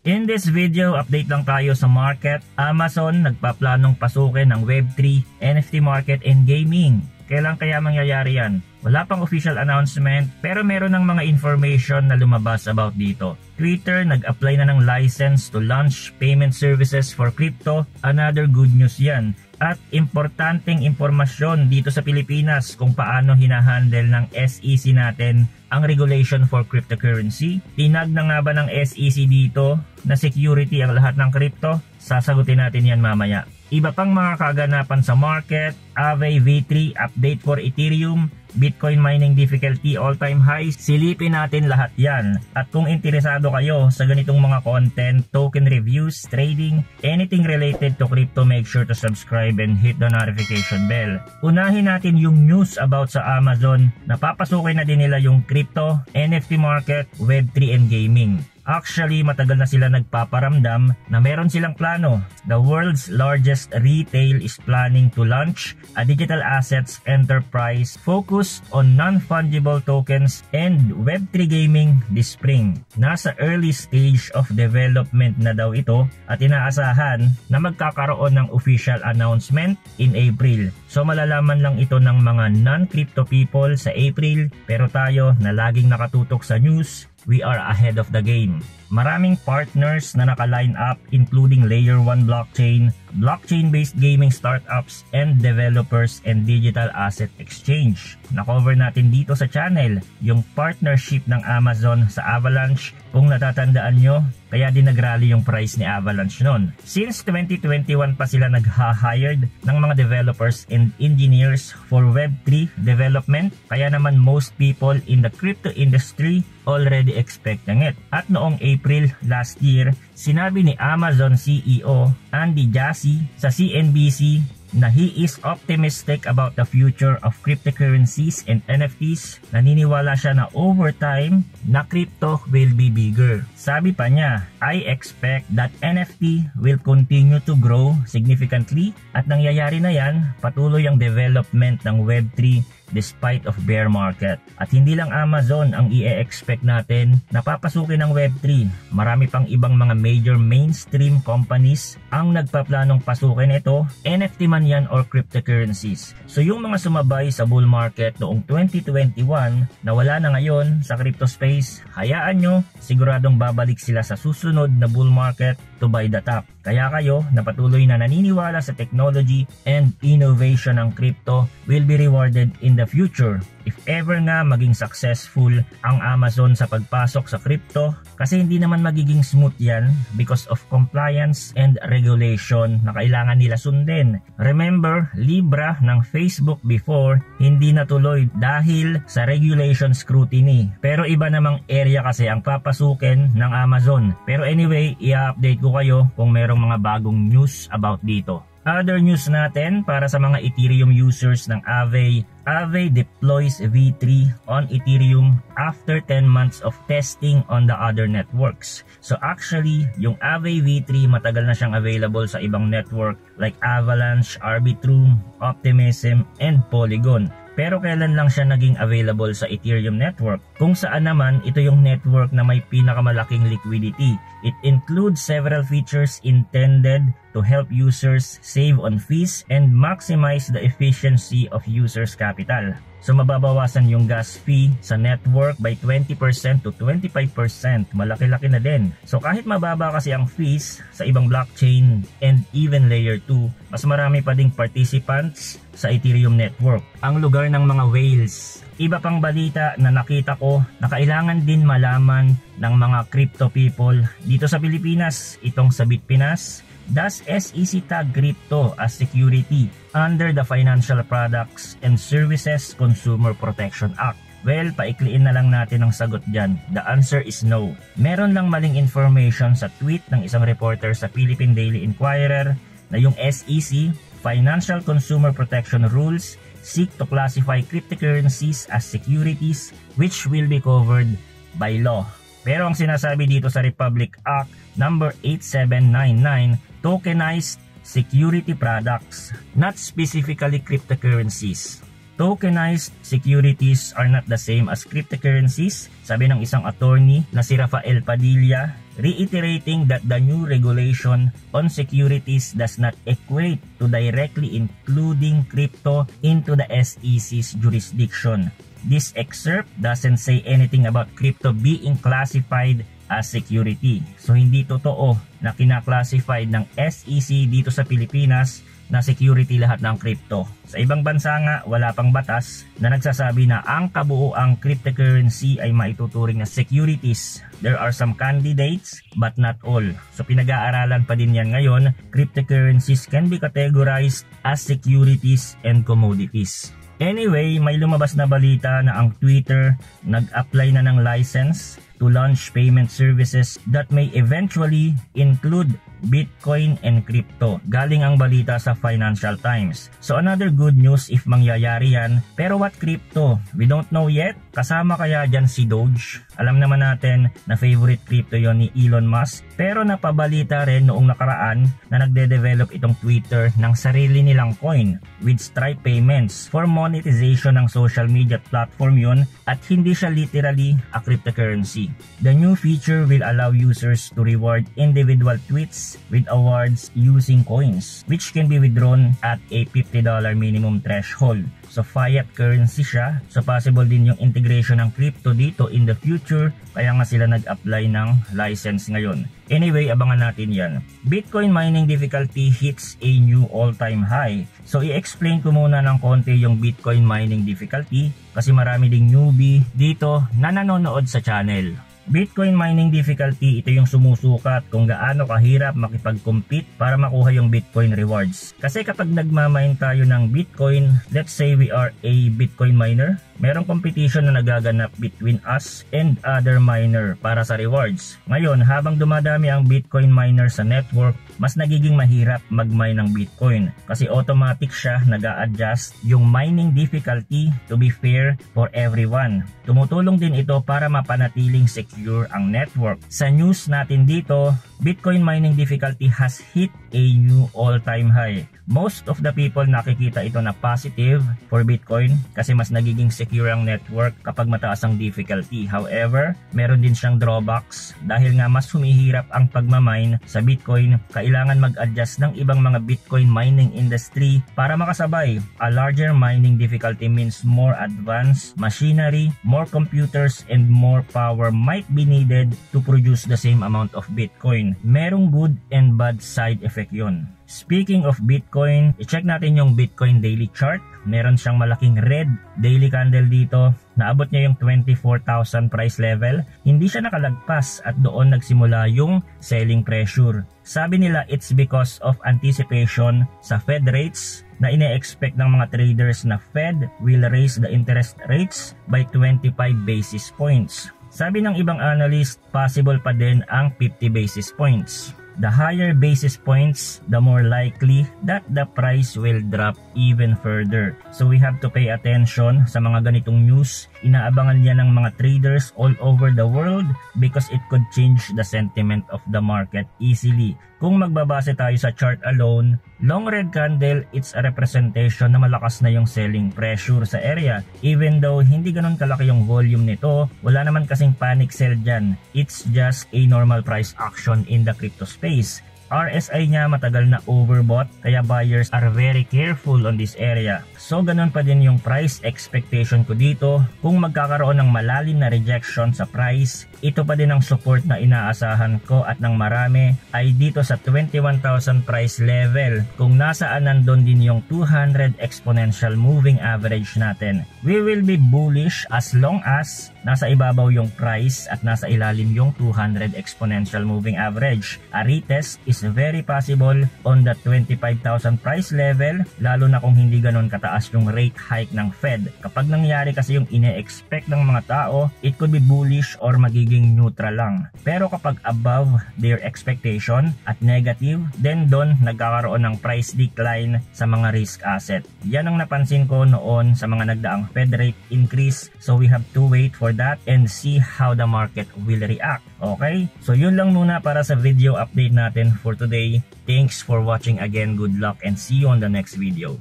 In this video, update lang tayo sa market. Amazon nagpaplanong pasukin ng Web3, NFT market and gaming. Kailan kaya mangyayari yan? Wala pang official announcement pero meron ng mga information na lumabas about dito. Twitter nag-apply na ng license to launch payment services for crypto. Another good news yan. At importanteng impormasyon dito sa Pilipinas kung paano hinahandle ng SEC natin ang regulation for cryptocurrency. Tinag na nga ba ng SEC dito na security ang lahat ng crypto? Sasagutin natin yan mamaya. Iba pang mga kaganapan sa market, Aave V3 update for Ethereum, Bitcoin mining difficulty all-time highs. Silipin natin lahat yan. At kung interesado kayo sa ganitong mga content, token reviews, trading, anything related to crypto, make sure to subscribe and hit the notification bell. Unahin natin yung news about sa Amazon. Napapasukin na din nila yung crypto, NFT market, Web3 and gaming. Actually, matagal na sila nagpaparamdam na meron silang plano. The world's largest retail is planning to launch a digital assets enterprise focused on non-fungible tokens and Web3 gaming this spring. Nasa early stage of development na daw ito at inaasahan na magkakaroon ng official announcement in April. So malalaman lang ito ng mga non-crypto people sa April pero tayo na laging nakatutok sa news we are ahead of the game. Maraming partners na naka-line up including Layer 1 Blockchain, blockchain-based gaming startups, and developers and digital asset exchange. Na-cover natin dito sa channel yung partnership ng Amazon sa Avalanche. Kung natatandaan nyo, kaya din nagrally yung price ni Avalanche noon. Since 2021 pa sila nagha-hired ng mga developers and engineers for Web3 development, kaya naman most people in the crypto industry already expecting it. At noong April last year, sinabi ni Amazon CEO Andy Jassy sa CNBC na he is optimistic about the future of cryptocurrencies and NFTs. Naniniwala siya na over time na crypto will be bigger. Sabi pa niya, I expect that NFT will continue to grow significantly at nangyayari na yan, patuloy ang development ng Web3 despite of bear market. At hindi lang Amazon ang i-expect natin na papasukin ng Web3. Marami pang ibang mga major mainstream companies ang nagpaplanong pasukin ito, NFT man yan or cryptocurrencies. So yung mga sumabay sa bull market noong 2021 na wala na ngayon sa crypto space, hayaan nyo, siguradong babalik sila sa susunod na bull market to buy the top. Kaya kayo na patuloy na naniniwala sa technology and innovation ng crypto will be rewarded in the future if ever nga maging successful ang Amazon sa pagpasok sa crypto kasi hindi naman magiging smooth yan because of compliance and regulation na kailangan nila sundin. Remember, Libra ng Facebook before hindi natuloy dahil sa regulation scrutiny. Pero iba namang area kasi ang papasukin ng Amazon. Pero anyway, i-update ko kayo kung merong mga bagong news about dito. Other news natin para sa mga Ethereum users ng Aave, Aave deploys V3 on Ethereum after 10 months of testing on the other networks. So actually, yung Aave V3 matagal na siyang available sa ibang network like Avalanche, Arbitrum, Optimism, and Polygon. Pero kailan lang siya naging available sa Ethereum network? Kung saan naman ito yung network na may pinakamalaking liquidity. It includes several features intended to help users save on fees and maximize the efficiency of users' capital. So mababawasan yung gas fee sa network by 20% to 25%. Malaki-laki na din. So kahit mababa kasi ang fees sa ibang blockchain and even layer 2, mas marami pa ding participants sa Ethereum network. Ang lugar ng mga whales. Iba pang balita na nakita ko na kailangan din malaman ng mga crypto people dito sa Pilipinas, itong sa Bitpinas, Does SEC tag crypto as security under the Financial Products and Services Consumer Protection Act? Well, paikliin na lang natin ang sagot dyan. The answer is no. Meron lang maling information sa tweet ng isang reporter sa Philippine Daily Inquirer na yung SEC, Financial Consumer Protection Rules, seek to classify cryptocurrencies as securities which will be covered by law. Pero ang sinasabi dito sa Republic Act number 8799 tokenized security products, not specifically cryptocurrencies. Tokenized securities are not the same as cryptocurrencies, sabi ng isang attorney na si Rafael Padilla, reiterating that the new regulation on securities does not equate to directly including crypto into the SEC's jurisdiction. This excerpt doesn't say anything about crypto being classified as security. So hindi totoo na kinaklasify ng SEC dito sa Pilipinas na security lahat ng crypto. Sa ibang bansa nga, wala pang batas na nagsasabi na ang kabuoang cryptocurrency ay maituturing na securities. There are some candidates but not all. So pinag-aaralan pa din yan ngayon, cryptocurrencies can be categorized as securities and commodities. Anyway, may lumabas na balita na ang Twitter nag-apply na ng license to launch payment services that may eventually include Bitcoin and crypto. Galing ang balita sa Financial Times. So another good news if mangyayari yan. Pero what crypto? We don't know yet. Kasama kaya dyan si Doge? Alam naman natin na favorite crypto yon ni Elon Musk. Pero napabalita rin noong nakaraan na nagde-develop itong Twitter ng sarili nilang coin with Stripe payments for monetization ng social media platform yon at hindi siya literally a cryptocurrency. The new feature will allow users to reward individual tweets with awards using coins which can be withdrawn at a $50 minimum threshold. So fiat currency siya. So possible din yung integration ng crypto dito in the future. Kaya nga sila nag-apply ng license ngayon. Anyway, abangan natin yan. Bitcoin mining difficulty hits a new all-time high. So i-explain ko muna ng konti yung Bitcoin mining difficulty kasi marami ding newbie dito na nanonood sa channel. Bitcoin mining difficulty, ito yung sumusukat kung gaano kahirap makipag-compete para makuha yung Bitcoin rewards. Kasi kapag nagmamine tayo ng Bitcoin, let's say we are a Bitcoin miner, merong competition na nagaganap between us and other miner para sa rewards. Ngayon, habang dumadami ang Bitcoin miner sa network, mas nagiging mahirap mag-mine ng Bitcoin kasi automatic siya nag adjust yung mining difficulty to be fair for everyone. Tumutulong din ito para mapanatiling secure secure ang network. Sa news natin dito, Bitcoin mining difficulty has hit a new all-time high. Most of the people nakikita ito na positive for Bitcoin kasi mas nagiging secure ang network kapag mataas ang difficulty. However, meron din siyang drawbacks dahil nga mas humihirap ang pagmamine sa Bitcoin, kailangan mag-adjust ng ibang mga Bitcoin mining industry para makasabay. A larger mining difficulty means more advanced machinery, more computers, and more power might be needed to produce the same amount of Bitcoin. Merong good and bad side effect yon. Speaking of Bitcoin, i-check natin yung Bitcoin daily chart. Meron siyang malaking red daily candle dito. Naabot niya yung 24,000 price level. Hindi siya nakalagpas at doon nagsimula yung selling pressure. Sabi nila it's because of anticipation sa Fed rates na ine-expect ng mga traders na Fed will raise the interest rates by 25 basis points. Sabi ng ibang analyst, possible pa din ang 50 basis points. The higher basis points, the more likely that the price will drop even further. So we have to pay attention sa mga ganitong news. Inaabangan yan ng mga traders all over the world because it could change the sentiment of the market easily. Kung magbabase tayo sa chart alone, long red candle, it's a representation na malakas na yung selling pressure sa area. Even though hindi ganun kalaki yung volume nito, wala naman kasing panic sell dyan. It's just a normal price action in the crypto space. RSI niya matagal na overbought kaya buyers are very careful on this area. So ganun pa din yung price expectation ko dito. Kung magkakaroon ng malalim na rejection sa price, ito pa din ang support na inaasahan ko at ng marami ay dito sa 21,000 price level kung nasaan nandun din yung 200 exponential moving average natin. We will be bullish as long as nasa ibabaw yung price at nasa ilalim yung 200 exponential moving average. A retest is very possible on the 25,000 price level lalo na kung hindi ganon kataas yung rate hike ng Fed. Kapag nangyari kasi yung ine-expect ng mga tao, it could be bullish or magiging neutral lang. Pero kapag above their expectation at negative, then doon nagkakaroon ng price decline sa mga risk asset. Yan ang napansin ko noon sa mga nagdaang Fed rate increase. So we have to wait for for that and see how the market will react. Okay? So yun lang muna para sa video update natin for today. Thanks for watching again. Good luck and see you on the next video.